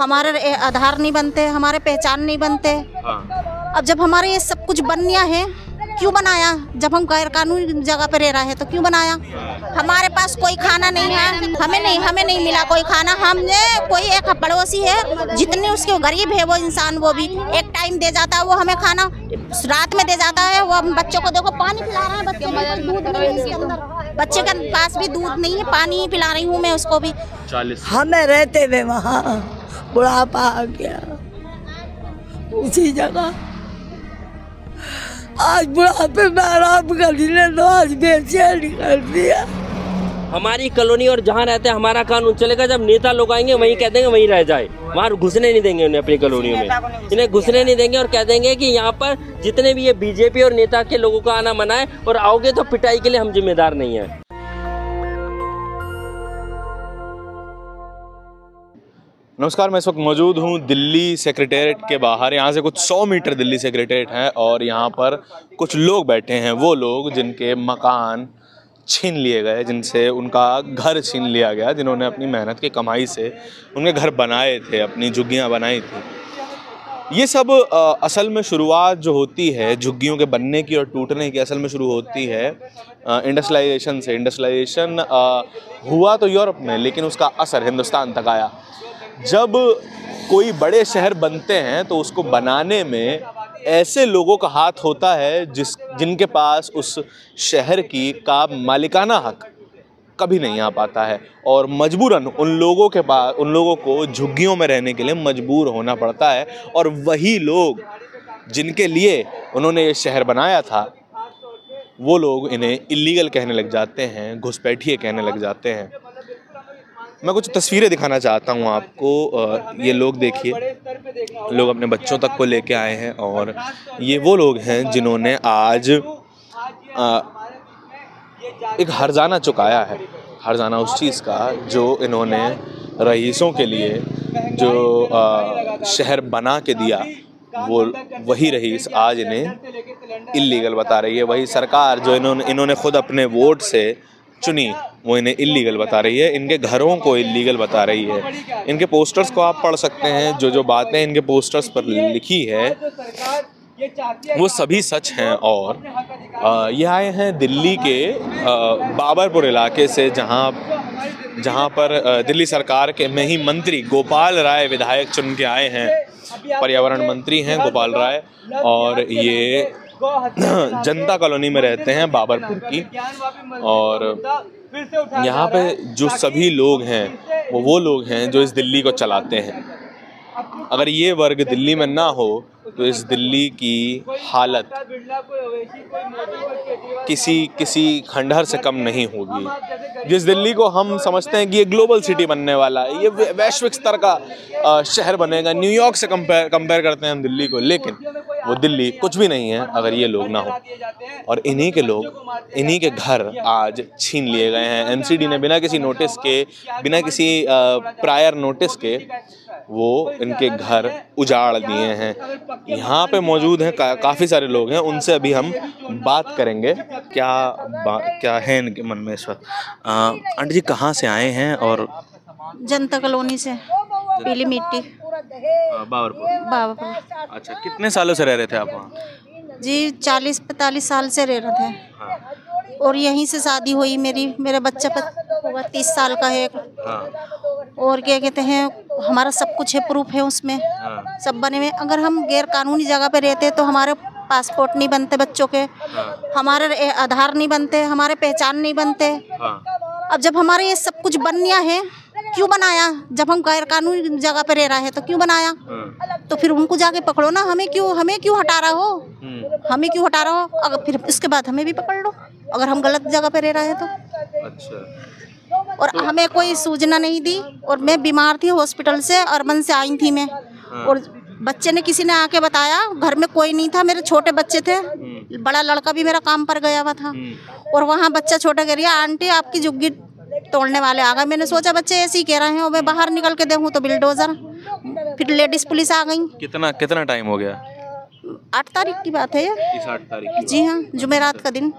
हमारे आधार नहीं बनते हमारे पहचान नहीं बनते। हाँ। अब जब हमारे ये सब कुछ बन गया है क्यों बनाया? जब हम गैर कानूनी जगह पे रह रहे हैं तो क्यों बनाया? हमारे पास कोई खाना नहीं है हमें नहीं हमें नहीं मिला कोई खाना। हमने कोई एक पड़ोसी है जितने उसके गरीब है वो इंसान वो भी एक टाइम दे जाता है वो हमें खाना रात में दे जाता है वो हम बच्चों को देखो पानी पिला रहा है बच्चे को दूध नहीं है बच्चे के पास भी दूध नहीं है पानी ही पिला रही हूँ मैं उसको भी। हमें रहते हुए वहाँ। बुढ़ापा आ गया। उसी जगह आज बुढ़ापे में आराम कर दिए तो आज बेचैन कर दिया। हमारी कॉलोनी और जहाँ रहते हैं हमारा कानून चलेगा जब नेता लोग आएँगे वहीं कह देंगे वहीं रह जाए। वहाँ घुसने नहीं देंगे उन्हें अपनी कॉलोनियों में। इन्हें घुसने नहीं देंगे और कह देंगे कि यहाँ पर जितने भी ये बीजेपी और नेता के लोगों का आना मना है और आओगे तो पिटाई के लिए हम जिम्मेदार नहीं है। नमस्कार मैं इस वक्त मौजूद हूँ दिल्ली सेक्रेटेरिएट के बाहर। यहाँ से कुछ सौ मीटर दिल्ली सेक्रेटेरिएट है और यहाँ पर कुछ लोग बैठे हैं वो लोग जिनके मकान छीन लिए गए जिनसे उनका घर छीन लिया गया जिन्होंने अपनी मेहनत की कमाई से उनके घर बनाए थे अपनी झुग्गियाँ बनाई थी। ये सब अ, असल में शुरुआत जो होती है झुग्गियों के बनने की और टूटने की असल में शुरू होती है इंडस्ट्रियलाइजेशन से। इंडस्ट्रियलाइजेशन हुआ तो यूरोप में लेकिन उसका असर हिंदुस्तान तक आया। जब कोई बड़े शहर बनते हैं तो उसको बनाने में ऐसे लोगों का हाथ होता है, जिस, जिनके पास उस शहर की का मालिकाना हक कभी नहीं आ पाता है। और मजबूरन उन लोगों के पास उन लोगों को झुग्गियों में रहने के लिए मजबूर होना पड़ता है। और वही लोग जिनके लिए उन्होंने ये शहर बनाया था, वो लोग इन्हें इलीगल कहने लग जाते हैं, घुसपैठिए कहने लग जाते हैं। मैं कुछ तस्वीरें दिखाना चाहता हूँ आपको। ये लोग देखिए, लोग अपने बच्चों तक को लेके आए हैं और ये वो लोग हैं जिन्होंने आज एक हरजाना चुकाया है। हरजाना उस चीज़ का जो इन्होंने रईसों के लिए जो शहर बना के दिया, वो वही रईस आज इन्हें इलीगल बता रही है। वही सरकार जो इन्होंने इन्होंने खुद अपने वोट से चुनी। वो इन्हें इलीगल बता रही है। इनके घरों को इलीगल बता रही है। इनके पोस्टर्स को आप पढ़ सकते हैं। जो जो बातें इनके पोस्टर्स पर लिखी है, वो सभी सच हैं और ये आए हैं दिल्ली के बाबरपुर इलाके से, जहाँ जहाँ पर दिल्ली सरकार के में ही मंत्री गोपाल राय विधायक चुन के आए हैं। पर्यावरण मंत्री हैं गोपाल राय। और ये जनता कॉलोनी में रहते हैं बाबरपुर की। और यहाँ पे जो सभी लोग हैं, वो वो लोग हैं जो इस दिल्ली को चलाते हैं। अगर ये वर्ग दिल्ली में ना हो तो इस दिल्ली की हालत किसी किसी खंडहर से कम नहीं होगी। जिस दिल्ली को हम समझते हैं कि ये ग्लोबल सिटी बनने वाला है, ये वैश्विक स्तर का शहर बनेगा न्यूयॉर्क से कंपेयर कंपेयर करते हैं हम दिल्ली को, लेकिन वो दिल्ली कुछ भी नहीं है अगर ये लोग ना हो। और इन्हीं के लोग, इन्हीं के घर आज छीन लिए गए हैं। एनसीडी ने बिना किसी नोटिस के, बिना किसी प्रायर नोटिस के वो इनके घर उजाड़ दिए हैं। यहाँ पे मौजूद हैं का, काफ़ी सारे लोग हैं उनसे अभी हम बात करेंगे। क्या क्या है इनके मन में इस वक्त? अ, आंटी जी कहाँ से आए हैं और जनता कॉलोनी से पीली मिट्टी। बाबरपुर बाबा अच्छा कितने सालों से रह रहे थे आप वहाँ? जी चालीस पैंतालीस साल से रह रहे थे। हाँ। और यहीं से शादी हुई मेरी मेरा बच्चा पत- होगा तीस साल का है। हाँ। और क्या कहते हैं हमारा सब कुछ है प्रूफ है उसमें। हाँ सब बने हुए अगर हम गैर कानूनी जगह पे रहते तो हमारे पासपोर्ट नहीं बनते बच्चों के। हमारे आधार नहीं बनते, हमारे पहचान नहीं बनते। हाँ अब जब हमारे ये सब कुछ बन गया है, क्यों बनाया? जब हम गैर कानूनी जगह पे रह रहे हैं तो क्यों बनाया? हाँ तो फिर उनको जाके पकड़ो ना। हमें क्यों हमें क्यों हटा रहा हो? हमें क्यों हटा रहा हो? अगर फिर उसके बाद हमें भी पकड़ लो। अगर हम गलत जगह पे रह रहे हैं तो। अच्छा। और हमें कोई सूचना नहीं दी और मैं बीमार थी हॉस्पिटल से अरबन से आई थी मैं। और बच्चे ने किसी ने आके बताया घर में कोई नहीं था मेरे छोटे बच्चे थे। बड़ा लड़का भी मेरा काम पर गया हुआ था। और वहाँ बच्चा छोटा कह रहा आंटी आपकी झुग्गी तोड़ने वाले आ गए। मैंने सोचा बच्चे ऐसे ही कह रहे हैं और मैं बाहर निकल के देखूँ तो बिल्डोजर फिर लेडीज़ पुलिस आ गई। कितना कितना टाइम हो गया? आठ तारीख की बात है ये। आठ तारीख जी हाँ जुमेरात का दिन।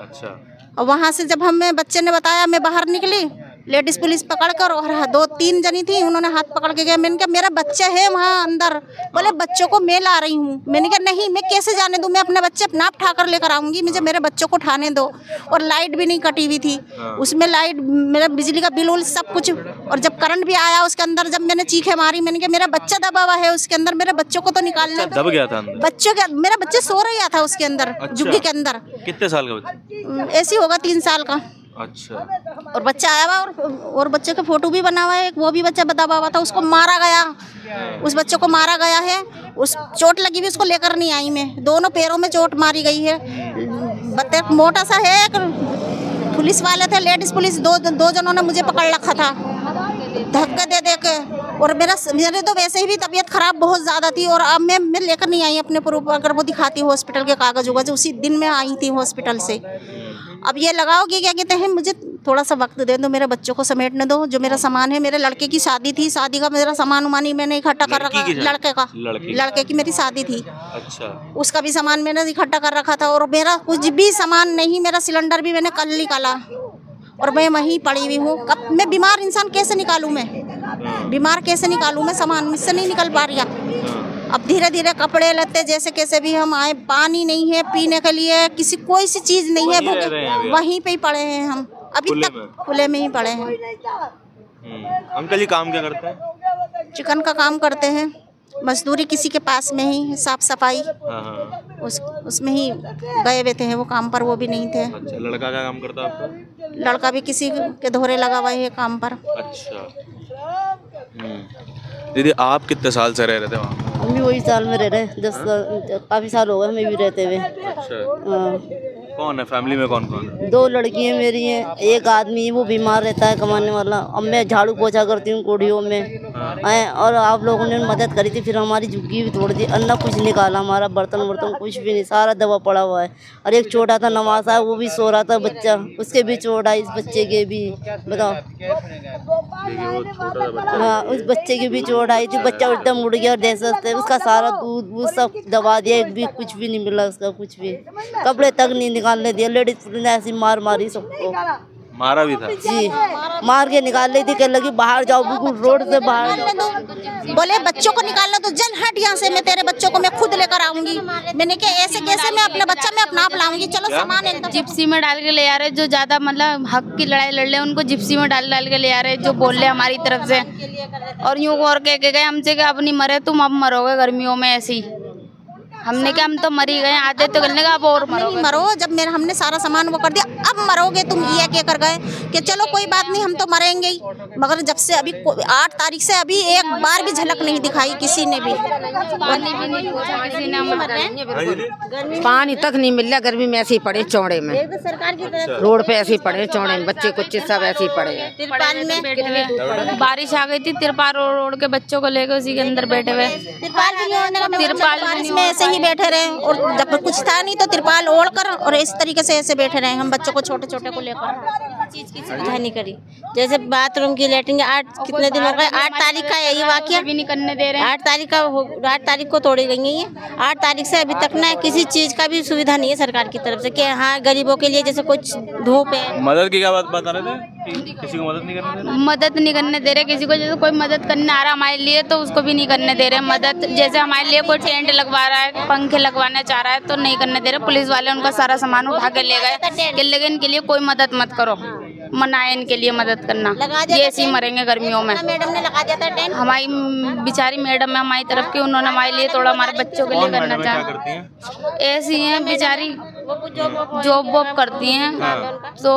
अच्छा। और वहाँ से जब हमें बच्चे ने बताया मैं बाहर निकली लेडीज़ पुलिस पकड़ कर और दो तीन जनी थी उन्होंने हाथ पकड़ के गए। मैंने कहा मेरा बच्चा है वहाँ अंदर। बोले बच्चों को मैं ला रही हूँ। मैंने कहा नहीं मैं कैसे जाने दूँ? मैं अपने बच्चे नाप उठा कर लेकर आऊँगी। मुझे मेरे बच्चों को उठाने दो। और लाइट भी नहीं कटी हुई थी। उसमें लाइट मेरा बिजली का बिल उल सब कुछ और जब करंट भी आया उसके अंदर जब मैंने चीखे मारी मैंने कहा मेरा बच्चा दबा हुआ है उसके अंदर मेरे बच्चों को तो निकालने दब गया था बच्चों के मेरा बच्चा सो रहा था उसके अंदर जुग्गी के अंदर। कितने साल का ऐसी होगा तीन साल का। अच्छा। और बच्चा आया हुआ और और बच्चे का फ़ोटो भी बना हुआ है वो भी बच्चा दबा हुआ था, उसको मारा गया। उस बच्चे को मारा गया है, उस चोट लगी हुई, उसको लेकर नहीं आई मैं। दोनों पैरों में चोट मारी गई है। बच्चे मोटा सा है पुलिस वाले थे, लेडीज़ पुलिस, दो दो जनों ने मुझे पकड़ रखा था। धक्के दे दे के। और मेरा मेरे तो वैसे ही भी तबीयत खराब बहुत ज़्यादा थी, और अब मैं मैं लेकर नहीं आई अपने प्रूफ, अगर वो दिखाती हॉस्पिटल के कागज़ उगज उसी दिन में आई थी हॉस्पिटल से। अब ये लगाओ कि क्या कहते हैं मुझे थोड़ा सा वक्त दे दो मेरे बच्चों को समेटने दो जो मेरा सामान है मेरे लड़के की शादी थी शादी का मेरा सामान उमानी मैंने इकट्ठा कर रखा लड़के का लड़के की मेरी शादी थी। अच्छा। उसका भी सामान मैंने इकट्ठा कर रखा था और मेरा कुछ भी सामान नहीं मेरा सिलेंडर भी मैंने कल निकाला और मैं वहीं पड़ी हुई हूँ। कब मैं बीमार इंसान कैसे निकालूं मैं? बीमार कैसे निकालूं मैं? सामान मुझसे नहीं निकल पा रहा अब धीरे धीरे कपड़े लत्ते जैसे कैसे भी हम आए पानी नहीं है पीने के लिए किसी कोई सी चीज़ नहीं है वहीं भूखे हैं? वहीं पे ही पड़े हैं हम अभी तक खुले में ही पड़े हैं। हम्म। अंकल जी काम क्या करते हैं? चिकन का काम करते हैं मजदूरी किसी के पास में ही साफ़ सफ़ाई हाँ हाँ उस उसमें ही गए हुए थे वो काम पर वो भी नहीं थे। अच्छा लड़का क्या काम करता है आपका? लड़का भी किसी के धोरे लगा हुआ है काम पर। अच्छा। हम्म। दीदी आप कितने साल से रह रहे थे वहाँ? हम भी वही साल में रह रहे हैं दस काफ़ी साल हो गए हमें भी रहते हुए। अच्छा। हाँ। कौन है? फैमिली में कौन कौन है दो लड़कियाँ मेरी हैं एक आदमी है, वो बीमार रहता है कमाने वाला। अब मैं झाड़ू पोछा करती हूँ कोढ़ियों में। हैं, और आप लोगों ने मदद करी थी फिर हमारी झुग्गी भी तोड़ दी अन्ना कुछ निकाला हमारा बर्तन वर्तन कुछ भी नहीं सारा दवा पड़ा हुआ है। और एक छोटा था नवाज़ है वो भी सो रहा था बच्चा उसके भी चोट आई इस बच्चे के भी बताओ। हाँ उस बच्चे की भी चोट आई थी बच्चा एकदम उड़ गया और जैसे उसका सारा दूध वूध सब दबा दिया एक भी कुछ भी नहीं मिला उसका कुछ भी। कपड़े तक नहीं निकालने दिया लेडीज़ ने ऐसी मार मारी सबको। मारा भी था। जी मार के निकाल ली थी कहने लगी बाहर जाओ बिल्कुल रोड से बाहर जाओ। बोले बच्चों को निकालना तो जल हट यहाँ से मैं तेरे बच्चों को मैं खुद लेकर आऊँगी। मैंने कहा ऐसे कैसे मैं अपना बच्चा मैं अपना आप लाऊँगी? चलो सामान एकदम। जिप्सी में डाल के ले आ रहे जो ज़्यादा मतलब हक की लड़ाई लड़ रहे हैं उनको जिप्सी में डाल डाल के ले आ रहे जो बोल रहे हमारी तरफ़ से। और यूँ और कह के गए हमसे कि अब नहीं मरे तुम अब मरोगे गर्मियों में ऐसे। हमने कहा हम तो मरी गए आधे तो गलने का अब और मरोगे नहीं मरो जब मेरा हमने सारा सामान वो कर दिया अब मरोगे तुम ये क्या कर गए? कि चलो कोई बात नहीं हम तो मरेंगे ही। मगर जब से अभी आठ तारीख से अभी एक बार भी झलक नहीं दिखाई किसी ने भी। पानी तक नहीं मिल रहा गर्मी में ऐसे ही पड़े चौड़े में। सरकार की रोड पे ऐसे ही पड़े चौड़े में बच्चे कुछ सब ऐसे ही पड़े। तिरपाल में। बारिश आ गई थी तिरपाल ओढ़ के बच्चों को लेकर उसी के अंदर बैठे हुए। तिरपाल भी नहीं ओढ़ने का मैं तिरपाल में ऐसे ही बैठे रहे और जब कुछ था नहीं तो तिरपाल ओढ़ कर और इस तरीके से ऐसे बैठे रहे हम बच्चों को छोटे छोटे को लेकर। चीज़ की सुविधा नहीं करी। जैसे बाथरूम की लेटरिन आठ कितने दिन हो गए? आठ तारीख का है ये वाक्य। भी नहीं करने दे रहे हैं। आठ तारीख का आठ तारीख को तोड़ी गई है। ये आठ तारीख से अभी तक ना किसी चीज़ का भी सुविधा नहीं है सरकार की तरफ़ से कि हाँ गरीबों के लिए जैसे कुछ धूप है। मदद की क्या बात बता रहे थे? कि किसी को मदद नहीं करने दे रहे? मदद नहीं करने दे रहे किसी को जैसे कोई मदद करने आ रहा हमारे लिए तो उसको भी नहीं करने दे रहे। मदद जैसे हमारे लिए कोई टेंट लगवा रहा है पंखे लगवाना चाह रहा है तो नहीं करने दे रहे। पुलिस वाले उनका सारा सामान उठा के ले गए लेकिन इनके लिए कोई मदद मत करो। मनाए इनके लिए मदद करना। ये ऐसे ही मरेंगे गर्मियों में। मैडम ने लगा दिया था हमारी बेचारी मैडम है हमारी तरफ़ की उन्होंने हमारे लिए थोड़ा हमारे बच्चों के लिए करना मैडम है क्या चाहा। ऐसी हैं बेचारी। जॉब वॉब करती हैं। तो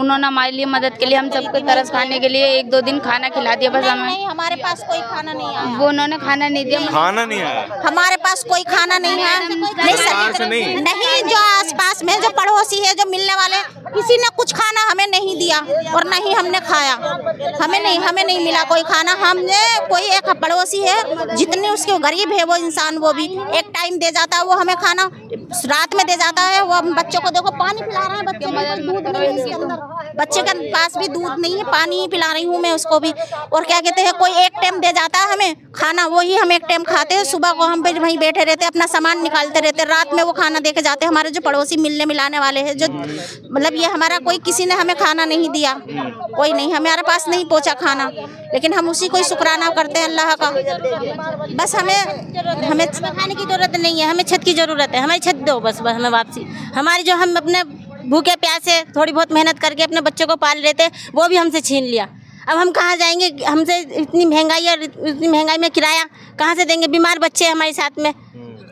उन्होंने हमारे लिए मदद के लिए हम सबको तरस खाने के लिए एक दो दिन खाना खिला दिया बस हमें। हमारे पास कोई खाना नहीं आया। वो उन्होंने खाना नहीं दिया। खाना नहीं आया। हमारे पास कोई खाना नहीं है। नहीं सरकार से सर नहीं? नहीं जो आसपास में जो पड़ोसी है जो मिलने वाले किसी ने कुछ खाना हमें नहीं दिया और नहीं हमने खाया। हमें नहीं हमें नहीं मिला कोई खाना। हमने कोई एक पड़ोसी है जितने उसके गरीब है वो इंसान वो भी एक टाइम दे जाता है वो हमें खाना रात में दे जाता है वो हम बच्चों को देखो पानी पिला रहा है बच्चे दूध नहीं है इसके अंदर बच्चे के पास भी दूध नहीं है पानी ही पिला रही हूँ मैं उसको भी। और क्या कहते हैं कोई एक टाइम दे जाता है हमें खाना वही हम एक टाइम खाते हैं। सुबह को हम वहीं बैठे रहते हैं अपना सामान निकालते रहते हैं। रात में वो खाना दे के जाते हैं हमारे जो पड़ोसी मिलने मिलाने वाले हैं जो मतलब ये हमारा कोई किसी ने हमें खाना नहीं दिया। कोई नहीं हमारे पास नहीं पहुँचा खाना। लेकिन हम उसी को ही शुक्राना करते हैं अल्लाह का। बस हमें हमें खाने की ज़रूरत नहीं है हमें छत की ज़रूरत है हमें छत दो बस बस हमें वापसी। हमारी जो हम अपने भूखे प्यासे थोड़ी बहुत मेहनत करके अपने बच्चों को पाल रहे थे वो भी हमसे छीन लिया। अब हम कहाँ जाएँगे? हमसे इतनी महँगाई और इतनी महँगाई में किराया कहाँ से देंगे? बीमार बच्चे हमारे साथ में।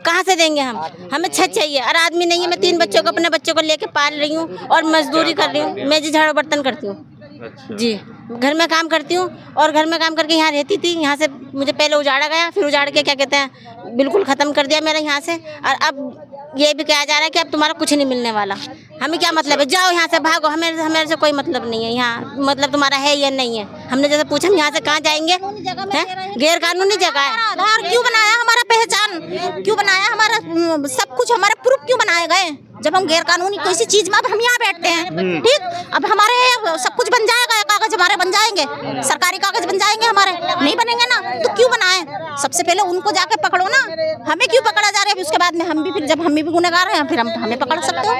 कहाँ से देंगे हम? हमें छत चाहिए। और आदमी नहीं है मैं तीन बच्चों को अपने बच्चों को लेके पाल रही हूँ और मजदूरी कर रही हूँ। मैं जी झाड़ू बर्तन करती हूँ। अच्छा। जी। घर में काम करती हूँ और घर में काम करके यहाँ रहती थी। यहाँ से मुझे पहले उजाड़ा गया फिर उजाड़ के क्या कहते हैं बिल्कुल ख़त्म कर दिया मेरा यहाँ से। और अब ये भी कहा जा रहा है कि अब तुम्हारा कुछ नहीं मिलने वाला। हमें क्या मतलब है? जाओ यहाँ से भागो। हमें हमारे से कोई मतलब नहीं है यहाँ। मतलब तुम्हारा है या नहीं है? हमने जैसे पूछा हम यहाँ से कहाँ जाएँगे? हैं? गैर कानूनी जगह है। आधार क्यों बनाया हमारा पहचान? क्यों बनाया हमारा हम्म, सब कुछ हमारा प्रूफ क्यों बनाए गए? जब हम गैर कानूनी किसी चीज़ में अब हम यहाँ बैठते हैं। ठीक? अब हमारे सब कुछ बन जाएगा कागज़ हमारे बन जाएँगे। सरकारी कागज़ बन जाएँगे हमारे। नहीं बनेंगे ना तो क्यों बनाए? सबसे पहले उनको जाके पकड़ो ना। हमें क्यों पकड़ा जा रहा है? उसके बाद में हम भी फिर जब हम भी गुनहगार हैं फिर हम हमें पकड़ सकते हो।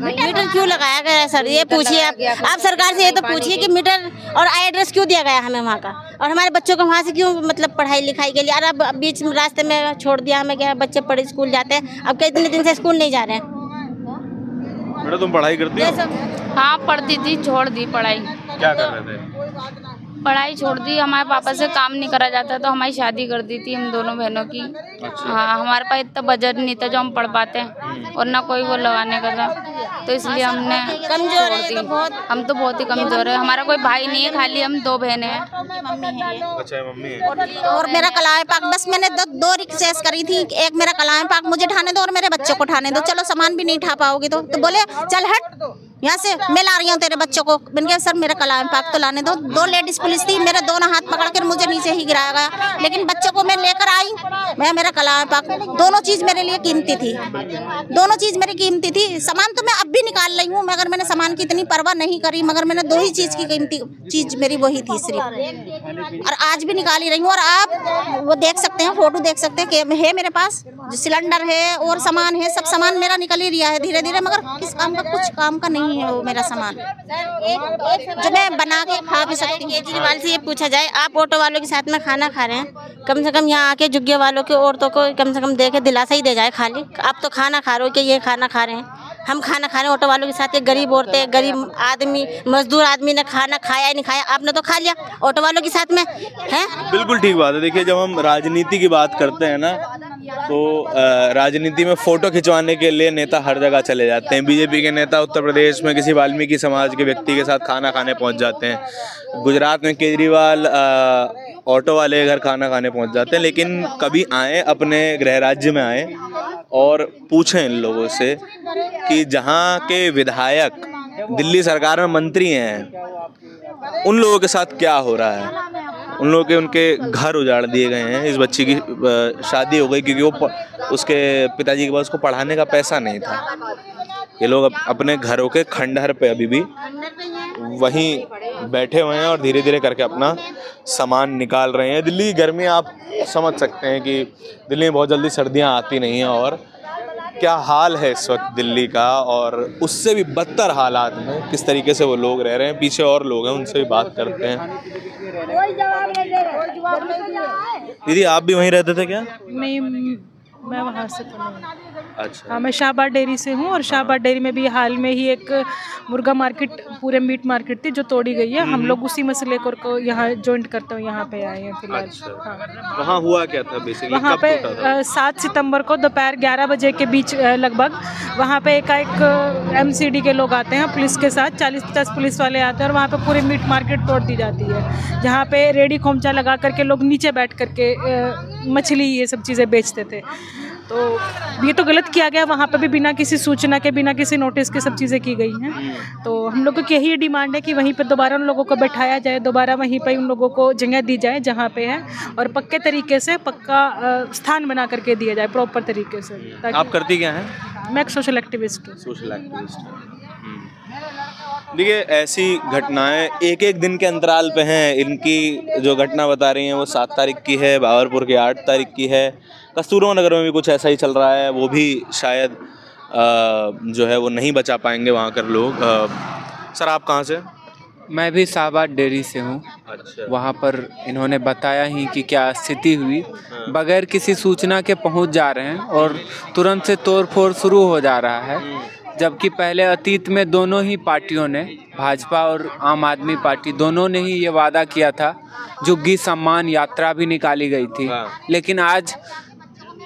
मीटर क्यों लगाया गया है सर? ये पूछिए आप। आप सरकार से ये तो पूछिए कि मीटर और एड्रेस क्यों दिया गया हमें वहाँ का? और हमारे बच्चों को वहाँ से क्यों मतलब पढ़ाई लिखाई के लिए? और अब बीच में रास्ते में छोड़ दिया हमें क्या बच्चे पढ़े स्कूल जाते हैं। अब कितने दिन से स्कूल नहीं जा रहे हैं? बेटा तुम पढ़ाई करती हो? हाँ पढ़ती थी छोड़ दी पढ़ाई। क्या कर रहे थे? पढ़ाई छोड़ दी हमारे पापा से काम नहीं करा जाता तो हमारी शादी कर दी थी हम दोनों बहनों की। हाँ हमारे पास इतना बजट नहीं था जो हम पढ़ पाते और ना कोई वो लगाने का था। तो इसलिए हमने कमज़ोर है तो दी। बहुत हम तो बहुत ही कमज़ोर है। हमारा कोई भाई नहीं है खाली हम दो बहने हैं। अच्छा मम्मी है। और मेरा कलाए पाक बस मैंने दो, दो रिक्वेस्ट करी थी। एक मेरा कलाएँ पाक मुझे ठाने दो और मेरे बच्चों को ठाने दो। चलो सामान भी नहीं ठा पाओगे तो। तो बोले चल हट। यहाँ से मैं ला रही हूँ तेरे बच्चों को। मैंने गया सर, मेरा कलाम पाक तो लाने दो। दो लेडीज़ पुलिस थी, मेरे दोनों हाथ पकड़ कर मुझे नीचे ही गिराया गया। लेकिन बच्चों को मैं लेकर आई। मैं, मेरा कलाम पाक दोनों चीज़ मेरे लिए कीमती थी। दोनों चीज़ मेरी कीमती थी। सामान तो मैं अब भी निकाल रही हूँ, मगर मैंने सामान की इतनी परवाह नहीं करी, मगर मैंने दो ही चीज़ की कीमती, चीज़ मेरी वही थी सिर्फ़। और आज भी निकाल ही रही हूँ। और आप वो देख सकते हैं, फ़ोटो देख सकते हैं कि है मेरे पास, जो सिलेंडर है और सामान है, सब सामान मेरा निकल ही रहा है धीरे धीरे मगर किस काम का, कुछ काम का नहीं है वो मेरा सामान। जो मैं बना के खा भी सकती हूँ। केजरीवाल से ये पूछा जाए, आप ऑटो वालों के साथ में खाना खा रहे हैं? कम से कम यहाँ आके जुग्गे वालों के औरतों को कम से कम दे के दिलासा ही दे जाए खाली। आप तो खाना खा रहे हो कि ये खाना खा रहे हैं? हम खाना खा रहे हैं, ऑटो वालों के साथ ये गरीब औरतें गरीब आदमी, मजदूर आदमी ने खाना खाया ही नहीं खाया। आपने तो खा लिया ऑटो वालों के साथ में, है? बिल्कुल ठीक बात है। देखिए, जब हम राजनीति की बात करते हैं ना तो राजनीति में फ़ोटो खिंचवाने के लिए नेता हर जगह चले जाते हैं। बीजेपी के नेता उत्तर प्रदेश में किसी वाल्मीकि समाज के व्यक्ति के साथ खाना खाने पहुँच जाते हैं। गुजरात में केजरीवाल ऑटो वाले घर खाना खाने पहुँच जाते हैं, लेकिन कभी आए, अपने गृह राज्य में आए और पूछें इन लोगों से कि जहाँ के विधायक, दिल्ली सरकार में मंत्री हैं, उन लोगों के साथ क्या हो रहा है? उन लोगों के उनके घर उजाड़ दिए गए हैं। इस बच्ची की शादी हो गई क्योंकि वो उसके पिताजी के पास उसको पढ़ाने का पैसा नहीं था। ये लोग अपने घरों के खंडहर पे अभी भी वहीं बैठे हुए हैं और धीरे धीरे करके अपना सामान निकाल रहे हैं। दिल्ली गर्मी आप समझ सकते हैं कि दिल्ली में बहुत जल्दी सर्दियाँ आती नहीं हैं और क्या हाल है इस वक्त दिल्ली का? और उससे भी बदतर हालात में किस तरीके से वो लोग रह रहे हैं? पीछे और लोग हैं उनसे भी बात करते हैं। दीदी आप भी वहीं रहते थे क्या? नहीं मैं वहाँ से तो नहीं। अच्छा। हाँ मैं शाहबाद डेयरी से हूँ और शाहबाद डेयरी में भी हाल में ही एक मुर्गा मार्केट पूरे मीट मार्केट थी जो तोड़ी गई है। हम लोग उसी मसले को यहाँ जॉइंट करते हुए यहाँ पे आए हैं फ़िलहाल। अच्छा। हाँ। वहाँ हुआ क्या था बेसिकली वहाँ पे सात सितंबर को दोपहर ग्यारह बजे के बीच लगभग वहाँ पे एकाएक एम के लोग आते हैं पुलिस के साथ चालीस पचास पुलिस वाले आते हैं और वहाँ पे पूरी मीट मार्केट तोड़ दी जाती है। जहाँ पे रेडी खोमचा लगा करके लोग नीचे बैठ करके मछली ये सब चीज़ें बेचते थे। तो ये तो गलत किया गया वहाँ पे भी बिना किसी सूचना के बिना किसी नोटिस के सब चीज़ें की गई हैं। तो हम लोगों की यही डिमांड है कि वहीं पर दोबारा उन लोगों को बैठाया जाए दोबारा वहीं पर उन लोगों को जगह दी जाए जहाँ पे है और पक्के तरीके से पक्का स्थान बना करके दिया जाए प्रॉपर तरीके से आप करती क्या है? मैं एक सोशल एक्टिविस्ट हूँ। सोशल एक्टिविस्ट देखिए ऐसी घटनाएँ एक एक दिन के अंतराल पे हैं। इनकी जो घटना बता रही हैं वो सात तारीख की है बाबरपुर की आठ तारीख की है। कस्तूरबा नगर में भी कुछ ऐसा ही चल रहा है वो भी शायद जो है वो नहीं बचा पाएँगे वहाँ कर लोग। सर आप कहाँ से? मैं भी शाहबाद डेयरी से हूँ। अच्छा। वहाँ पर इन्होंने बताया ही कि क्या स्थिति हुई। बगैर किसी सूचना के पहुँच जा रहे हैं और तुरंत से तोड़ फोड़ शुरू हो जा रहा है। जबकि पहले अतीत में दोनों ही पार्टियों ने भाजपा और आम आदमी पार्टी दोनों ने ही ये वादा किया था जुग्गी सम्मान यात्रा भी निकाली गई थी। हाँ। लेकिन आज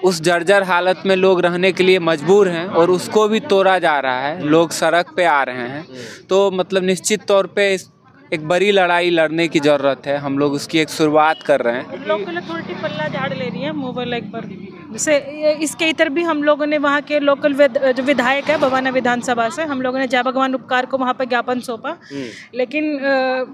उस जर्जर हालत में लोग रहने के लिए मजबूर हैं और उसको भी तोड़ा जा रहा है। लोग सड़क पे आ रहे हैं। तो मतलब निश्चित तौर पे इस- एक बड़ी लड़ाई लड़ने की ज़रूरत है। हम लोग उसकी एक शुरुआत कर रहे हैं। लोकल अथॉरिटी पल्ला झाड़ ले रही है मोबाइल लाइक पर जैसे इसके इतर भी हम लोगों ने वहाँ के लोकल जो विधायक है भवाना विधानसभा से हम लोगों ने जय भगवान उपकार को वहाँ पर ज्ञापन सौंपा। लेकिन अ,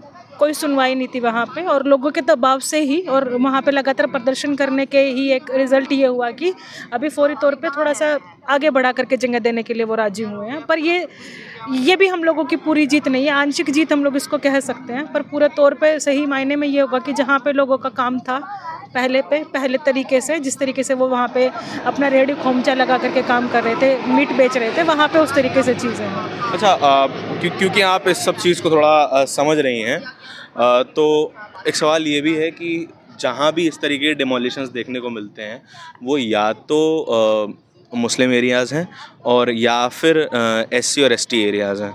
कोई सुनवाई नहीं थी वहाँ पे और लोगों के दबाव से ही और वहाँ पे लगातार प्रदर्शन करने के ही एक रिज़ल्ट ये हुआ कि अभी फौरी तौर पे थोड़ा सा आगे बढ़ा करके जगह देने के लिए वो राज़ी हुए हैं। पर ये ये भी हम लोगों की पूरी जीत नहीं है आंशिक जीत हम लोग इसको कह सकते हैं पर पूरे तौर पे सही मायने में ये होगा कि जहाँ पे लोगों का काम था पहले पे पहले तरीके से जिस तरीके से वो वहाँ पे अपना रेडी खोमचा लगा करके काम कर रहे थे मीट बेच रहे थे वहाँ पे उस तरीके से चीज़ें हैं। अच्छा अ, क्यों क्योंकि आप इस सब चीज़ को थोड़ा अ, समझ रही हैं अ, तो एक सवाल ये भी है कि जहाँ भी इस तरीके के डिमोलिशंस देखने को मिलते हैं वो या तो अ, मुस्लिम एरियाज़ हैं और या फिर एस सी और एस टी एरियाज़ हैं।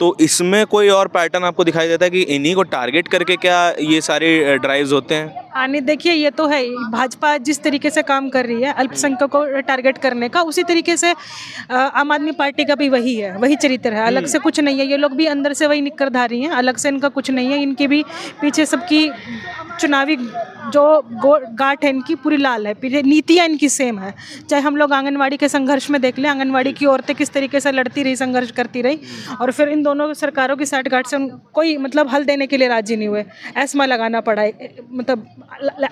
तो इसमें कोई और पैटर्न आपको दिखाई देता है कि इन्हीं को टारगेट करके क्या ये सारे ड्राइव्स होते हैं? नहीं देखिए ये तो है भाजपा जिस तरीके से काम कर रही है अल्पसंख्यक को टारगेट करने का उसी तरीके से आम आदमी पार्टी का भी वही है वही चरित्र है अलग से कुछ नहीं है ये लोग भी अंदर से वही निकरधारी हैं अलग से इनका कुछ नहीं है इनकी भी पीछे सबकी चुनावी जो गांठ है इनकी पूरी लाल है पीछे नीतियाँ इनकी सेम है चाहे हम लोग आंगनवाड़ी के संघर्ष में देख लें आंगनवाड़ी की औरतें किस तरीके से लड़ती रही संघर्ष करती रही और फिर इन दोनों सरकारों की साठगांठ से उन- कोई मतलब हल देने के लिए राज़ी नहीं हुए ऐसमा लगाना पड़ा मतलब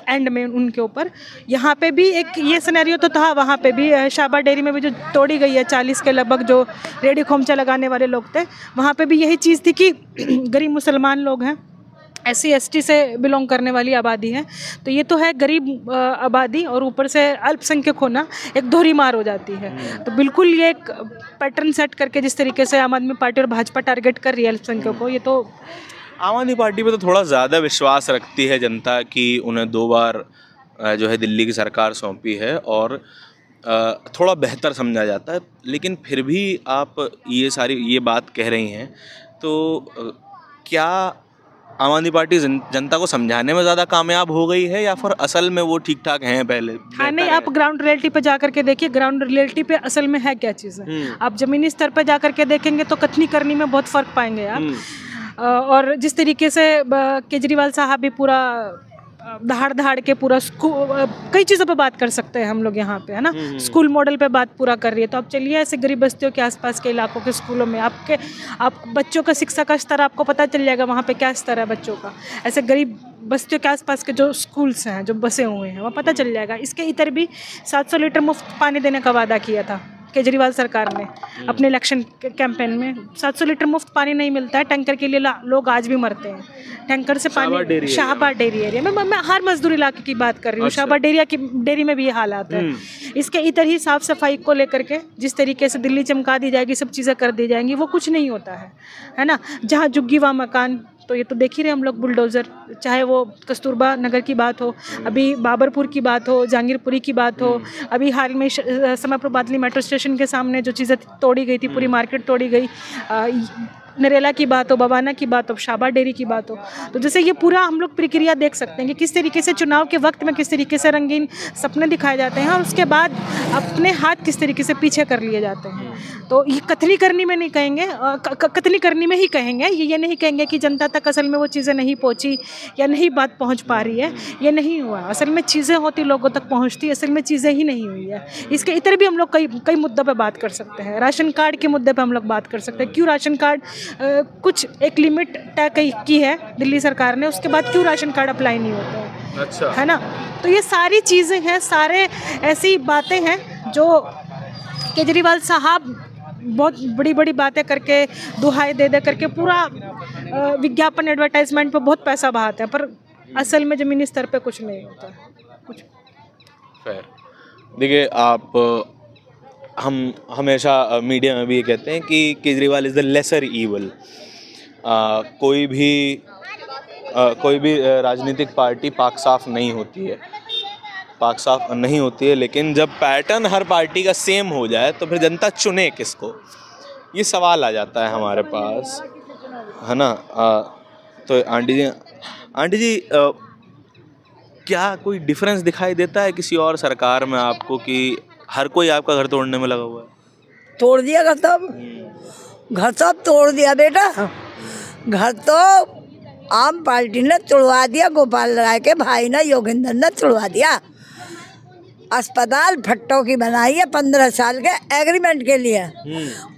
एंड में उनके ऊपर। यहाँ पे भी एक ये सिनेरियो तो था, वहाँ पे भी शाबा डेयरी में भी जो तोड़ी गई है चालीस के लगभग जो रेडी खोमचा लगाने वाले लोग थे, वहाँ पे भी यही चीज़ थी कि गरीब मुसलमान लोग हैं एस सी से बिलोंग करने वाली आबादी है तो ये तो है गरीब आबादी और ऊपर से अल्पसंख्यक होना एक दोहरी मार हो जाती है। तो बिल्कुल ये एक पैटर्न सेट करके जिस तरीके से आम आदमी पार्टी और भाजपा टारगेट कर रही है अल्पसंख्यकों को, ये तो आम आदमी पार्टी पे तो थोड़ा ज़्यादा विश्वास रखती है जनता कि उन्हें दो बार जो है दिल्ली की सरकार सौंपी है और थोड़ा बेहतर समझा जाता है। लेकिन फिर भी आप ये सारी ये बात कह रही हैं तो क्या आम आदमी पार्टी जन, जनता को समझाने में ज़्यादा कामयाब हो गई है या फिर असल में वो ठीक ठाक हैं पहले हाँ नहीं आप ग्राउंड रियलिटी पे जा करके देखिए ग्राउंड रियलिटी पे असल में है क्या चीज़। है आप ज़मीनी स्तर पे जा करके देखेंगे तो कथनी करनी में बहुत फ़र्क पाएँगे आप। अ, और जिस तरीके से केजरीवाल साहब भी पूरा दहाड़ दहाड़ के पूरा स्कूल कई चीज़ों पे बात कर सकते हैं हम लोग यहाँ पे है ना? स्कूल मॉडल पे बात पूरा कर रही है। तो आप चलिए ऐसे गरीब बस्तियों के आसपास के इलाकों के स्कूलों में आपके आप बच्चों का शिक्षा का स्तर आपको पता चल जाएगा वहाँ पे क्या स्तर है बच्चों का। ऐसे गरीब बस्तियों के आसपास के जो स्कूल्स हैं जो बसे हुए हैं वहाँ पता चल जाएगा। इसके इतर भी 700 लीटर मुफ़्त पानी देने का वादा किया था। केजरीवाल सरकार ने अपने इलेक्शन कैंपेन में। 700 लीटर मुफ़्त पानी नहीं मिलता है टैंकर के लिए लोग आज भी मरते हैं। टैंकर से पानी शाहबाद डेयरी एरिया। में मैं, मैं हर मजदूर इलाके की बात कर रही हूँ। शाहबाद डेरिया की डेयरी में भी ये हालात है। इसके इतर ही साफ़ सफ़ाई को लेकर के जिस तरीके से दिल्ली चमका दी जाएगी सब चीज़ें कर दी जाएँगी वो कुछ नहीं होता है। है ना? जहाँ झुग्गी वहाँ मकान तो ये तो देख ही रहे हम लोग बुलडोज़र चाहे वो कस्तूरबा नगर की बात हो अभी बाबरपुर की बात हो जहांगीरपुरी की बात हो अभी हाल में बादली मेट्रो स्टेशन के सामने जो चीज़ें तोड़ी गई थी पूरी मार्केट तोड़ी गई नरेला की बात हो, बवाना की बात हो, शाबा डेरी की बात हो तो जैसे ये पूरा हम लोग प्रक्रिया देख सकते हैं कि किस तरीके से चुनाव के वक्त में किस तरीके से रंगीन सपने दिखाए जाते हैं और उसके बाद अपने हाथ किस तरीके से पीछे कर लिए जाते हैं। तो ये कथनी करनी में नहीं कहेंगे कथनी करनी में ही कहेंगे, ये ये नहीं कहेंगे कि जनता तक असल में वो चीज़ें नहीं पहुँची या नहीं बात पहुँच पा रही है, ये नहीं हुआ। असल में चीज़ें होती, लोगों तक पहुँचती, असल में चीज़ें ही नहीं हुई है। इसके इतर भी हम लोग कई कई मुद्दों पर बात कर सकते हैं। राशन कार्ड के मुद्दे पर हम लोग बात कर सकते हैं। क्यों राशन कार्ड? कुछ एक लिमिट तय की है दिल्ली सरकार ने उसके बाद क्यों राशन कार्ड अप्लाई नहीं होते हैं? अच्छा। है ना? तो ये सारी चीज़ें हैं सारे ऐसी बातें हैं जो केजरीवाल साहब बहुत बड़ी बड़ी बातें करके दुहाई दे दे करके पूरा विज्ञापन एडवर्टाइजमेंट पर बहुत पैसा बहाते हैं पर असल में ज़मीनी स्तर पर कुछ नहीं होता। कुछ देखिए आप हम हमेशा मीडिया में भी ये कहते हैं कि Kejriwal is the lesser evil. कोई भी अ, कोई भी राजनीतिक पार्टी पाक साफ़ नहीं होती है। पाक साफ़ नहीं होती है लेकिन जब पैटर्न हर पार्टी का सेम हो जाए तो फिर जनता चुने किसको? ये सवाल आ जाता है हमारे पास है ना? अ, तो आंटी जी आंटी जी अ, क्या कोई डिफरेंस दिखाई देता है किसी और सरकार में आपको कि हर कोई आपका घर तोड़ने में लगा हुआ है। तोड़ दिया घर सब घर सब तोड़ दिया बेटा। घर तो आम पार्टी ने तोड़वा दिया गोपाल राय के भाई ने योगेंद्र ने तोड़वा दिया। अस्पताल फट्टों की बनाई है पंद्रह साल के एग्रीमेंट के लिए।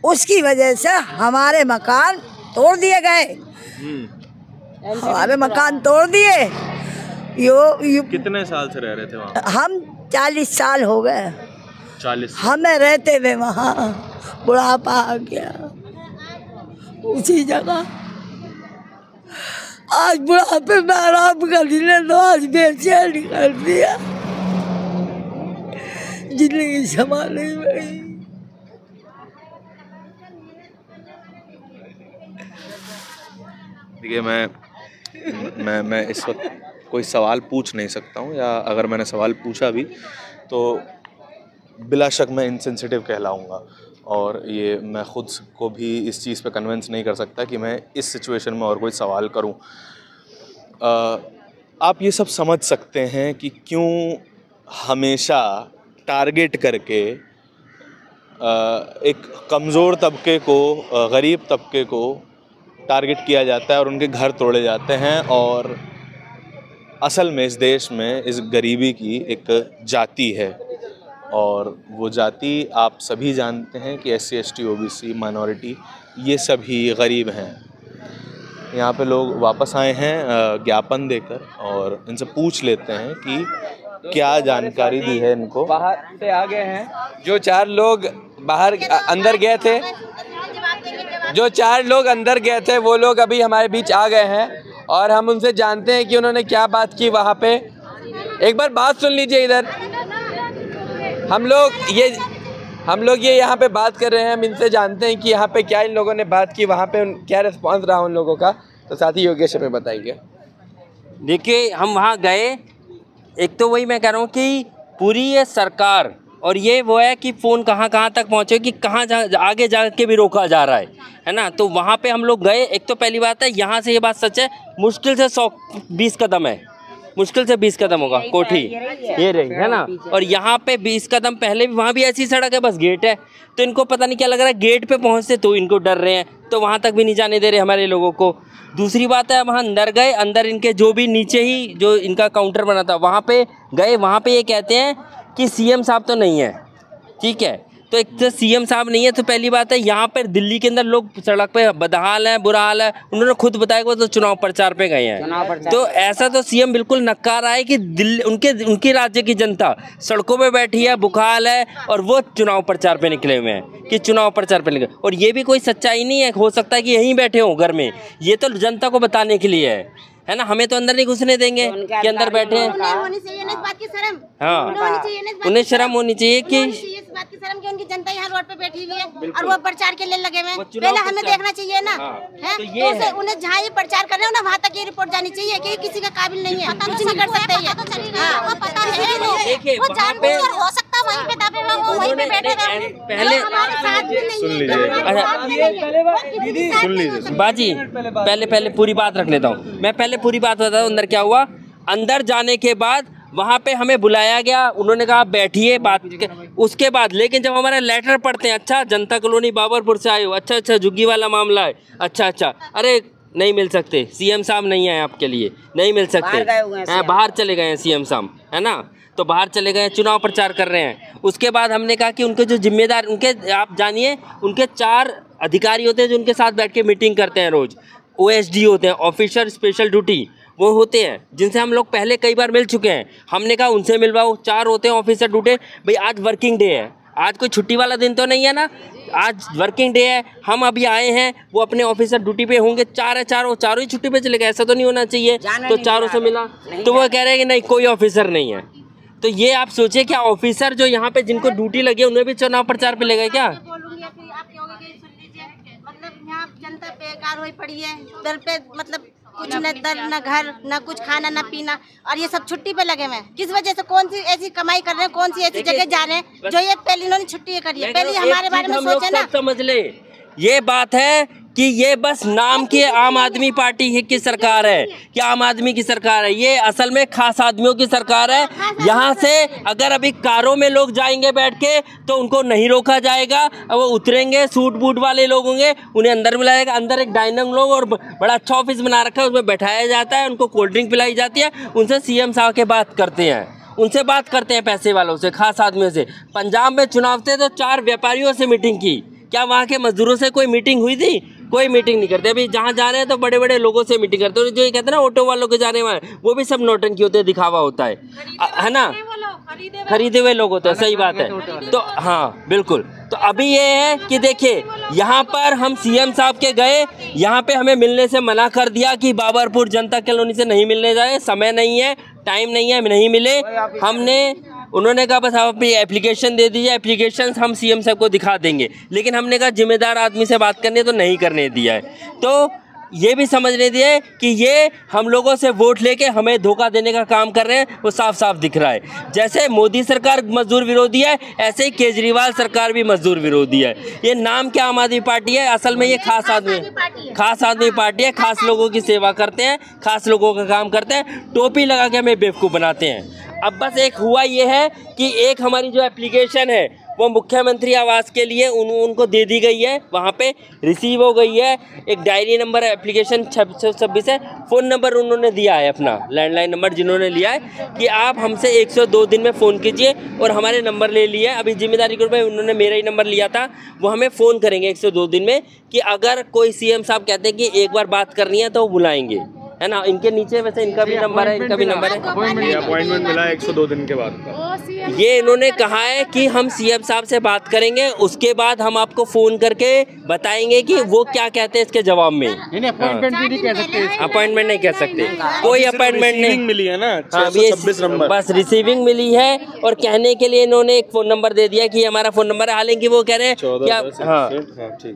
उसकी वजह से हमारे मकान तोड़ दिए गए। हमारे मकान तोड़ दिए। यो, यो कितने साल से रह रहे थे वहाँ? हम चालीस साल हो गए। चालीस हमें रहते हुए वहाँ बुढ़ापा आ गया। उसी जगह। आज बुढ़ापे में आराम कर ले तो आज बेचैन कर दिया। ज़िंदगी संभाली गई देखिए मैं मैं मैं इस वक्त कोई सवाल पूछ नहीं सकता हूँ या अगर मैंने सवाल पूछा भी तो बिला शक मैं इंसेंसिटिव कहलाऊँगा। और ये मैं खुद को भी इस चीज़ पे कन्विंस नहीं कर सकता कि मैं इस सिचुएशन में और कोई सवाल करूँ। अ, आप ये सब समझ सकते हैं कि क्यों हमेशा टारगेट करके अ, एक कमज़ोर तबके को गरीब तबके को टारगेट किया जाता है और उनके घर तोड़े जाते हैं और असल में इस देश में इस गरीबी की एक जाति है। और वो जाति आप सभी जानते हैं कि S C S T O B C minority ये सभी गरीब हैं। यहाँ पे लोग वापस आए हैं ज्ञापन देकर और इनसे पूछ लेते हैं कि क्या जानकारी दी है इनको। बाहर से आ गए हैं। जो चार लोग बाहर अंदर गए थे जो चार लोग अंदर गए थे वो लोग अभी हमारे बीच आ गए हैं और हम उनसे जानते हैं कि उन्होंने क्या बात की वहाँ पे। एक बार बात सुन लीजिए इधर। हम लोग ये, हम लोग ये यहाँ पे बात कर रहे हैं, हम इनसे जानते हैं कि यहाँ पे क्या इन लोगों ने बात की, वहाँ पे क्या रिस्पांस रहा उन लोगों का? तो साथ ही योगेश हमें बताएँगे। देखिए, हम वहाँ गए। एक तो वही मैं कह रहा हूँ कि पूरी ये सरकार और ये वो है कि फ़ोन कहाँ कहाँ तक पहुँचे, कि कहाँ जा, आगे जा के भी रोका जा रहा है है ना? तो वहाँ पे हम लोग गए। एक तो पहली बात है, यहाँ से ये बात सच है, मुश्किल से सौ, बीस कदम है। मुश्किल से बीस कदम होगा कोठी। ये रही है ना? और यहाँ पे बीस कदम पहले भी वहाँ भी ऐसी सड़क है बस गेट है। तो इनको पता नहीं क्या लग रहा है गेट पे पहुँचते तो इनको डर रहे हैं। तो वहाँ तक भी नहीं जाने दे रहे हमारे लोगों को। दूसरी बात है वहाँ अंदर गए अंदर इनके जो भी नीचे ही जो इनका काउंटर बना था वहाँ पे गए वहाँ पे ये कहते हैं कि सीएम साहब तो नहीं है ठीक है? तो एक तो सीएम साहब नहीं है तो पहली बात है यहाँ पर दिल्ली के अंदर लोग सड़क पे बदहाल है बुरा हाल है। उन्होंने खुद बताया कि वो तो चुनाव प्रचार पे गए हैं। तो ऐसा तो सीएम बिल्कुल नकार रहा है कि दिल्ली उनके उनके राज्य की जनता सड़कों पे बैठी है बुखाल है और वो चुनाव प्रचार पे निकले हुए हैं कि चुनाव प्रचार पे निकले। और ये भी कोई सच्चाई नहीं है हो सकता है कि यहीं बैठे हों घर में। ये तो जनता को बताने के लिए है। है ना? हमें तो अंदर नहीं घुसने देंगे कि अंदर बैठे हैं। होनी चाहिए ना बात की शर्म? हाँ। होनी चाहिए ना इस बात उन्हें शर्म होनी चाहिए कि बात की शर्म कि उनकी जनता यहाँ रोड पे बैठी हुई है और वो प्रचार के लिए लगे हुए हैं। पहले हमें देखना चाहिए ना हाँ, है? तो तो ये उसे है। उन्हें जहाँ ये प्रचार कर रहे हो ना वहाँ तक ये रिपोर्ट जानी चाहिए कि ये किसी का काबिल नहीं है। कुछ नहीं कर सकते ये। हाँ, है। वो जानबूझकर पे- हो सकता वहीं पे दबे हुए हो वहीं पे उन्होंने- बैठे नहीं, पहले- सुन लीजिए। है। सुन लीजिए। बाजी पहले पहले पूरी बात रख लेता हूँ। मैं पहले पूरी बात बताता हूँ अंदर क्या हुआ? अंदर जाने के बाद वहाँ पे हमें बुलाया गया। उन्होंने कहा आप बैठिए बात उसके बाद लेकिन जब हमारा लेटर पढ़ते हैं अच्छा जनता कॉलोनी बाबरपुर से आए हो अच्छा अच्छा झुग्गी वाला मामला है अच्छा अच्छा। अरे नहीं मिल सकते। सीएम साहब नहीं आए आपके लिए। नहीं मिल सकते। हैं, बाहर चले गए हैं सीएम साहब है ना? तो बाहर चले गए चुनाव प्रचार कर रहे हैं। उसके बाद हमने कहा कि उनके जो जिम्मेदार उनके आप जानिए उनके चार अधिकारी होते हैं जो उनके साथ बैठ के मीटिंग करते हैं रोज। ओ होते हैं ऑफिसर स्पेशल ड्यूटी वो होते हैं जिनसे हम लोग पहले कई बार मिल चुके हैं। हमने कहा उनसे मिलवाओ चार होते हैं ऑफिसर ड्यूटी भाई आज वर्किंग डे है आज कोई छुट्टी वाला दिन तो नहीं है ना? आज वर्किंग डे है हम अभी आए हैं वो अपने ऑफिसर ड्यूटी पे होंगे चार है चारों चारों ही छुट्टी पे चले गए ऐसा तो नहीं होना चाहिए तो चारों से मिला। तो वो कह रहे हैं कि नहीं कोई ऑफिसर नहीं है। तो ये आप सोचिए क्या ऑफिसर जो यहाँ पे जिनको ड्यूटी लगी है उन्हें भी चुनाव प्रचार पे ले गए क्या बोलूँगी या फिर आप कहोगे कि सुन लीजिए मतलब यहाँ जनता बेकार हुई पड़ी है। दर पे मतलब कुछ न दर न घर न कुछ खाना न पीना। और ये सब छुट्टी पे लगे हुए हैं। किस वजह से कौन सी ऐसी कमाई कर रहे हैं कौन सी ऐसी जगह जा रहे हैं जो ये पहले इन्होंने छुट्टी करी है? पहले हमारे बारे में सोचे ना। समझ ले ये बात है कि ये बस नाम की आम आदमी पार्टी की सरकार है। कि आम आदमी की सरकार है? ये असल में खास आदमियों की सरकार है। यहाँ से अगर अभी कारों में लोग जाएँगे बैठ के तो उनको नहीं रोका जाएगा। वो उतरेंगे, सूट बूट वाले लोग होंगे, उन्हें अंदर बुलाया जाएगा अंदर एक डाइनिंग लोग और बड़ा अच्छा ऑफ़िस बना रखा है, उसमें बैठाया जाता है, उनको कोल्ड ड्रिंक पिलाई जाती है। उनसे सीएम साहब के बात करते हैं। उनसे बात करते हैं पैसे वालों से, खास आदमियों से। पंजाब में चुनाव थे तो चार व्यापारियों से मीटिंग की। क्या वहाँ के मजदूरों से कोई मीटिंग हुई थी? कोई मीटिंग नहीं करते। अभी जहाँ जा रहे हैं तो बड़े बड़े लोगों से मीटिंग करते हैं। जो ये कहते हैं ना ऑटो वालों के जाने वाले वो भी सब नौटंकी होते हैं दिखावा होता है। है ना? खरीदे हुए लोग होते हैं सही बात है। तो हाँ। बिल्कुल। तो अभी ये है कि देखिए यहाँ पर हम सीएम साहब के गए यहाँ पे हमें मिलने से मना कर दिया कि बाबरपुर जनता कॉलोनी से नहीं मिलने जाए। समय नहीं है टाइम नहीं है नहीं मिले। हमने उन्होंने कहा, बस आप अपनी एप्लीकेशन दे दीजिए एप्लीकेशन हम सीएम साहब को दिखा देंगे। लेकिन हमने कहा, जिम्मेदार आदमी से बात करने तो नहीं करने दिया है। तो ये भी समझने दिए कि ये हम लोगों से वोट लेके हमें धोखा देने का काम कर रहे हैं, वो साफ़ साफ़ दिख रहा है। जैसे मोदी सरकार मजदूर विरोधी है, ऐसे ही केजरीवाल सरकार भी मजदूर विरोधी है। ये नाम क्या आम आदमी पार्टी है? असल में ये खास आदमी खास आदमी पार्टी है, खास लोगों की सेवा करते हैं, खास लोगों का काम करते हैं, टोपी लगा के हमें बेवकूफ़ बनाते हैं। अब बस एक हुआ ये है कि एक हमारी जो एप्लीकेशन है वो मुख्यमंत्री आवास के लिए उन, उनको दे दी गई है। वहाँ पे रिसीव हो गई है। एक डायरी नंबर एप्लीकेशन छब्बीस है। फ़ोन नंबर उन्होंने दिया है अपना। लैंडलाइन नंबर जिन्होंने लिया है कि आप हमसे 102 दिन में फ़ोन कीजिए और हमारे नंबर ले लिया है अभी ज़िम्मेदारी के रूप में उन्होंने मेरा ही नंबर लिया था। वो हमें फ़ोन करेंगे 102 दिन में कि अगर कोई सीएम साहब कहते हैं कि एक बार बात करनी है तो वो बुलाएँगे। है ना? इनके नीचे वैसे इनका भी नंबर है इनका भी नंबर है। अपॉइंटमेंट मिला 102 दिन के बाद ये इन्होंने कहा है कि हम सीएम साहब से बात करेंगे उसके बाद हम आपको फ़ोन करके बताएँगे कि वो क्या कहते हैं इसके जवाब में। अपॉइंटमेंट भी नहीं कह सकते अपॉइंटमेंट नहीं कह सकते। कोई अपॉइंटमेंट नहीं। मिली है ना हाँ, ये 626 नंबर बस रिसीविंग मिली है और कहने के लिए इन्होंने एक फ़ोन नंबर दे दिया कि हमारा फ़ोन नंबर है। हालाँकि वो कह रहे हैं कि हाँ। हाँ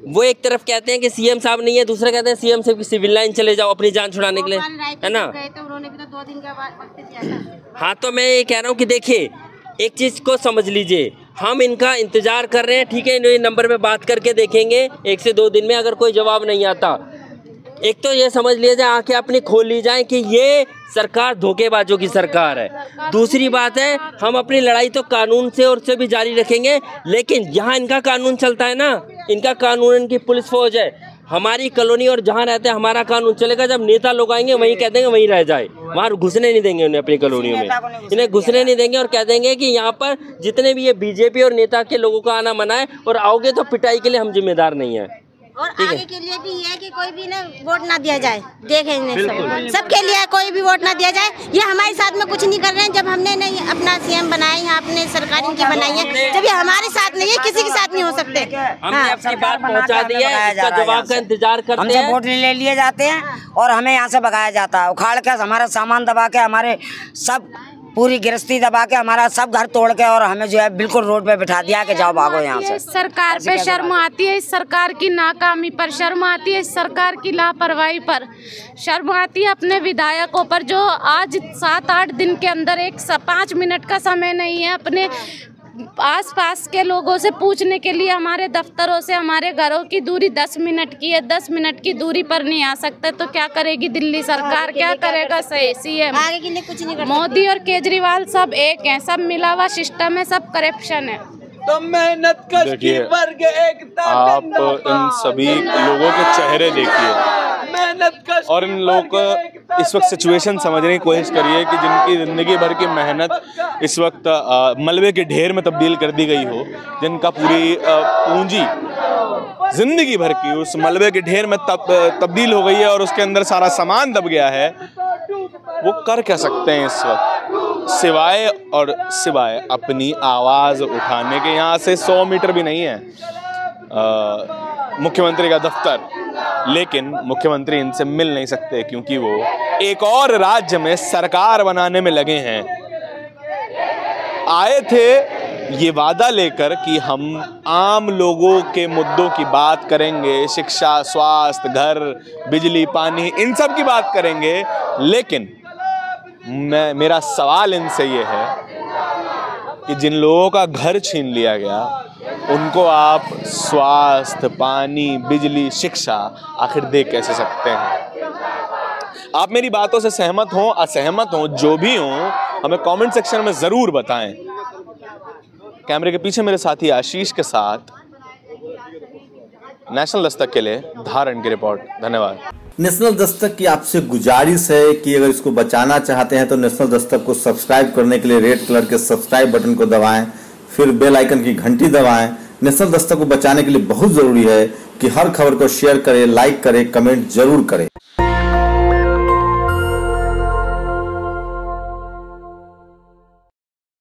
वो एक तरफ़ कहते हैं कि सीएम साहब नहीं है दूसरा कहते हैं सीएम से सिविल लाइन चले जाओ अपनी जान छुड़ाने के लिए। है ना? गए तो उन्होंने भी तो दो दिन का वक्त दिया था। हाँ तो मैं ये कह रहा हूँ कि देखिए एक चीज़ को समझ लीजिए। हम इनका इंतज़ार कर रहे हैं, ठीक है? इन नंबर पे बात करके देखेंगे। एक से दो दिन में अगर कोई जवाब नहीं आता। एक तो ये समझ लिया जाए, आँखें अपनी खोल ली जाए कि ये सरकार धोखेबाजों की सरकार है। दूसरी बात है, हम अपनी लड़ाई तो कानून से और से भी जारी रखेंगे, लेकिन यहाँ इनका कानून चलता है ना? इनका कानून, इनकी पुलिस फौज है। हमारी कॉलोनी और जहाँ रहते हैं हमारा कानून चलेगा जब नेता लोग आएँगे वहीं कह देंगे वहीं रह जाए। वहाँ घुसने नहीं देंगे उन्हें अपनी कॉलोनियों में। इन्हें घुसने नहीं देंगे और कह देंगे कि यहाँ पर जितने भी ये बीजेपी और नेता के लोगों का आना मना है और आओगे तो पिटाई के लिए हम जिम्मेदार नहीं है। और आगे के लिए भी ये है कि कोई भी ना वोट ना दिया जाए देखें सबके लिए कोई भी वोट ना दिया जाए ये हमारे साथ में कुछ नहीं कर रहे हैं। जब हमने नहीं अपना सीएम बनाया यहाँ अपने सरकार इनकी बनाई है जब ये हमारे साथ नहीं है किसी के साथ नहीं हो सकते। हमने अपनी बात पहुँचा दी है जवाब का इंतज़ार करते हैं। वोट ले लिए जाते हैं और हमें यहाँ से भगाया जाता है उखाड़ के हमारा सामान दबा के हमारे सब पूरी गिरस्ती दबा के हमारा सब घर तोड़ के और हमें जो है बिल्कुल रोड पे बिठा दिया कि जाओ भागो यहाँ से। सरकार पे शर्म आती है इस सरकार की नाकामी पर शर्म आती है इस सरकार की लापरवाही पर। शर्म आती है अपने विधायकों पर जो आज सात आठ दिन के अंदर एक पाँच मिनट का समय नहीं है अपने आस पास के लोगों से पूछने के लिए हमारे दफ्तरों से हमारे घरों की दूरी दस मिनट की है। दस मिनट की दूरी पर नहीं आ सकते तो क्या करेगी दिल्ली सरकार? क्या करेगा सीएम? आगे के लिए कुछ नहीं कर मोदी और केजरीवाल सब एक हैं सब मिला हुआ सिस्टम है सब करप्शन है। तो मेहनत कश वर्ग एकता आप इन सभी लोगों के चेहरे देखिए। मेहनत और इन लोगों को इस वक्त सिचुएशन समझने की कोशिश करिए कि जिनकी ज़िंदगी भर की मेहनत इस वक्त मलबे के ढेर में तब्दील कर दी गई हो जिनका पूरी पूंजी ज़िंदगी भर की उस मलबे के ढेर में तब तब्दील हो गई है और उसके अंदर सारा सामान दब गया है वो कर क्या सकते हैं इस वक्त? सिवाय और सिवाय अपनी आवाज़ उठाने के यहाँ से सौ मीटर भी नहीं है मुख्यमंत्री का दफ्तर। लेकिन मुख्यमंत्री इनसे मिल नहीं सकते क्योंकि वो एक और राज्य में सरकार बनाने में लगे हैं। आए थे ये वादा लेकर कि हम आम लोगों के मुद्दों की बात करेंगे, शिक्षा, स्वास्थ्य, घर, बिजली, पानी, इन सब की बात करेंगे। लेकिन मैं, मेरा सवाल इनसे ये है कि जिन लोगों का घर छीन लिया गया उनको आप स्वास्थ्य, पानी, बिजली, शिक्षा आखिर दे कैसे सकते हैं? आप मेरी बातों से सहमत हो, असहमत हो, जो भी हो, हमें कमेंट सेक्शन में ज़रूर बताएँ। कैमरे के पीछे मेरे साथी आशीष के साथ नेशनल दस्तक के लिए धारण की रिपोर्ट धन्यवाद। नेशनल दस्तक की आपसे गुजारिश है कि अगर इसको बचाना चाहते हैं तो नेशनल दस्तक को सब्सक्राइब करने के लिए रेड कलर के सब्सक्राइब बटन को दबाएँ। फिर बेल आइकन की घंटी दबाएँ। नेशनल दस्तक को बचाने के लिए बहुत ज़रूरी है कि हर खबर को शेयर करें लाइक करें कमेंट ज़रूर करें।